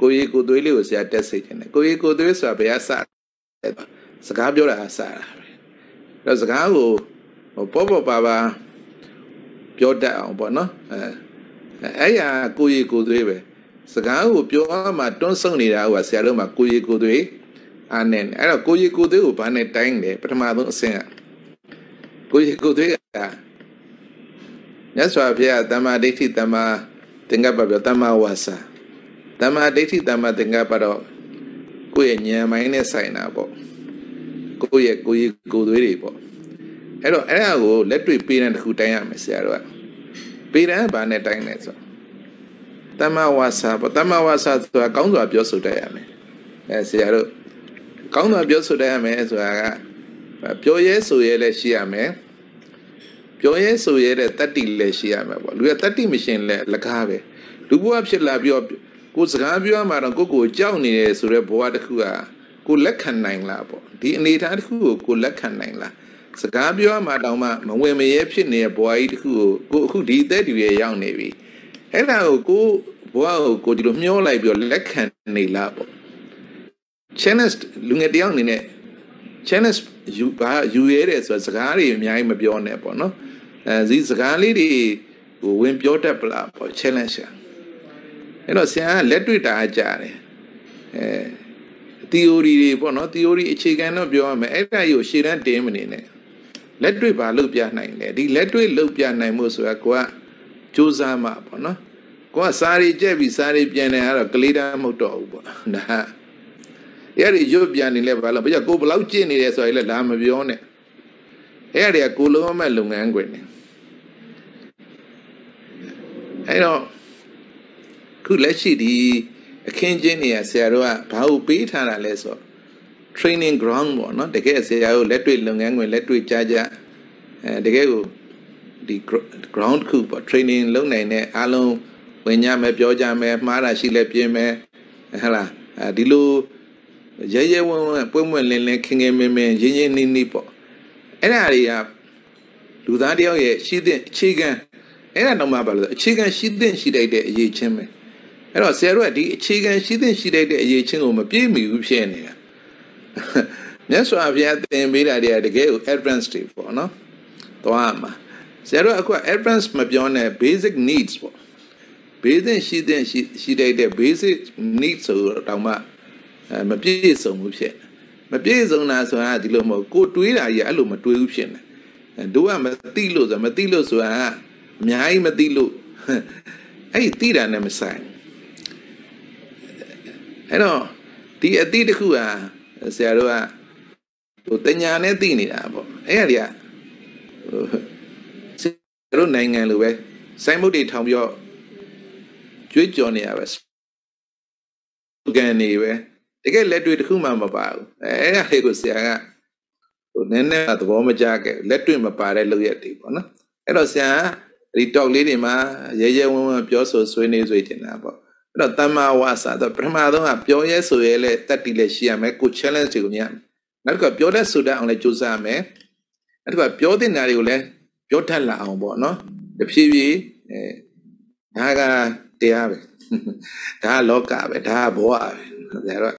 ကိုကြီးကိုသွေးလေးကိုဆရာတက်စေခြင်းတယ်ကိုကြီးကိုသွေးဆိုတာဘယ်အစစကားပြောတာအစတာပဲအဲ့တော့စကားကိုပေါ့ပေါ့ပါပါပြောတတ်အောင်ပေါ့နော်အဲအဲ့ရကိုကြီးကိုသွေးပဲစကားကိုပြောမှတွန်းဆုံနေတာကဆရာတို့မှာကိုကြီးကိုသွေးအားနဲ့အဲ့တော့ကိုကြီးကိုသွေးကိုဘာနဲ့တိုင်းလဲပထမဆုံးအဆင့်ကကိုကြီးကိုသွေးကမြတ်စွာဘုရားတမ္မာဒိဋ္ဌိတမ္မာသင်္ကပ္ပပြောတမ္မာဝါစာ တမ္မာဒိဋ္ဌိတမ္မာသင်္ကပ္ပတော့ကိုယ့်ရဲ့ဉာဏ်မိုင်းနဲ့ဆိုင်တာပေါ့ကိုယ့်ရဲ့ကိုယ်ရဲ့ကိုယ်သွေးတွေပေါ့အဲ့တော့အဲ့ဒါကိုလက်တွေ့ပေးတဲ့တစ်ခုတိုင်းရမယ်ဆရာတို့ကပေးတဲ့ဘာနဲ့တိုင်းလဲဆိုတမ္မာဝါစာပေါ့တမ္မာဝါစာဆိုတာကောင်းစွာပြောဆိုတတ်ရမယ်အဲဆရာတို့ကောင်းစွာပြောဆိုတတ်ရမယ်ဆိုတာကပြောရဲဆိုရဲလည်းရှိရမယ်ပြောရဲဆိုရဲတဲ့တတ္တိလည်းရှိရမယ်ပေါ့လူကတတ္တိမရှိရင်လည်းလကားပဲလူဘဝဖြစ်လာပြီးတော့ ကိုစကားပြောမှတော့ကိုကိုကြောက်နေတယ်ဆိုတော့ဘဝတစ်ခုကကိုလက်ခံနိုင်လားပေါ့ဒီအနေအထားတစ်ခုကိုကိုလက်ခံနိုင်လားစကားပြောမှတောင်မှမဝင်မရဲဖြစ်နေတဲ့ဘဝကြီးတစ်ခုကိုကိုအခုဒီအသက်တွေရောက်နေပြီအဲ့ဒါကိုကိုဘဝကိုကိုဒီလိုမျောလိုက်ပြီးတော့လက်ခံနေလားပေါ့ challenge လူငယ်တယောက်အနေနဲ့ challenge ယူပါယူရဲတယ်ဆိုတော့စကားတွေအများကြီးမပြောနဲ့ပေါ့နော်အဲဒီစကားလေးတွေဟိုဝင်ပြောတတ်ပလားပေါ့ challenge အဲ့တော့ဆရာကလက်တွေ့တာကြတယ်အဲ theory တွေပေါ့နော် theory အခြေခံတော့ပြောရမယ်အဲ့ဒါကြီးကိုရှေ့တန်းတင်းမနေနဲ့လက်တွေ့ပါလုပ်ပြနိုင်တယ်ဒီလက်တွေ့လုပ်ပြနိုင်မှုဆိုတာကိုကစူးစမ်းမှာပေါ့နော်ကိုကစားရီကြက်ပြီးစားရီပြန်နေရတော့ကလေးတာမဟုတ်တော့ဘူးပေါ့ဒါအဲ့ဒီရွတ်ပြန်နေလဲဘာလို့ဘာကြောင့်ကိုဘလောက်ကျင့်နေတယ်ဆိုရင်လည်းလာမပြောနဲ့အဲ့ဒီကကိုလုံးမဲ့လုပ်ငန်းခွင်နေအဲ့တော့ ခုလက်ရှိဒီအခင်းချင်းနေရဆရာတို့ကဘာလို့ပေးထားတာလဲဆိုတော့ training ground ပေါ့နော်တကယ်ဆရာတို့လက်တွေ့လုပ်ငန်းခွင်လက်တွေ့ကြားကြအဲတကယ်ကိုဒီ ground ခုပေါ့ training လုပ်နိုင်တဲ့အားလုံးဝင်ကြမယ်ပြောကြမယ်မှားတာရှိလဲပြင်းမယ်ဟဲ့လားအဲဒီလိုရဲရဲဝံ့ဝံ့ပွင့်ပွင့်လင်းလင်းခင်ခင်မင်းမင်းရင်းရင်းနှီးနှီးပေါ့အဲ့ဒါတွေကလူသားတယောက်ရဲ့ရှိတဲ့အခြေခံအဲ့ဒါတော့မှဘာလို့အခြေခံရှိတဲ့ရှိတတ်တဲ့အရေးချင်းပဲ အဲ့တော့ဆရာတို့ကဒီအခြေခံရှိတဲ့ရှိတတ်တဲ့အရေးချင်းကိုမပြည့်မီဘူးဖြစ်နေတာမြတ်စွာဘုရားသင်ပေးတာတွေကတကယ်ကို advance တွေပေါ့နော်သွားမှာဆရာတို့အခု advance မပြောနဲ့ basic needs ပေါ့ basic ရှိတဲ့ရှိရှိတတ်တဲ့ basic needs ဆိုတော့မှအဲမပြည့်စုံဘူးဖြစ်မပြည့်စုံတာဆိုတာဒီလိုမဟုတ်ကိုတွေးတာကြီးအဲ့လိုမတွေးဘူးဖြစ်နေတို့ကမသိလို့ဆိုမသိလို့ဆိုတာအများကြီးမသိလို့အဲ့ဒီသိတာနဲ့မဆိုင် အဲ့တော့ဒီအသိတစ်ခုဟာဆရာတို့ကဟိုတညာနဲ့သိနေတာပေါ့အဲ့ဒီကဟိုဆရာတို့နိုင်ငံလိုပဲစိုင်းမုတ်တွေထောင်ပြီးတော့ကြွေးကြော်နေရပဲကန်နေပဲတကယ်လက်တွေ့တစ်ခုမှမပါဘူးအဲအဲ့ဒါလေးကိုဆရာကဟိုနည်းနည်းသဘောမကျခဲ့လက်တွေ့မပါတဲ့လုပ်ရက်တွေပေါ့နော်အဲ့တော့ဆရာဒီ talk လေးတွေမှာရဲရဲဝံ့ဝံ့ပြောဆိုဆွေးနွေးဆွေးတင်တာပေါ့ အဲ့တော့တမ္မာဝါစာတော့ပထမဆုံးကပြောရဲဆိုရဲလဲတတ်တိလဲရှိရမယ်ကို challenge တွေကိုမြင်နောက်တစ်ခါပြောတတ်ဆိုတတ်အောင်လဲကြိုးစားမယ်နောက်တစ်ခါပြောတဲ့နာတွေကိုလဲပြောတတ်လာအောင်ပေါ့နော်တဖြည်းဖြည်းအဲဒါကတရားပဲဒါကလောကပဲဒါကဘဝပဲဒါတော့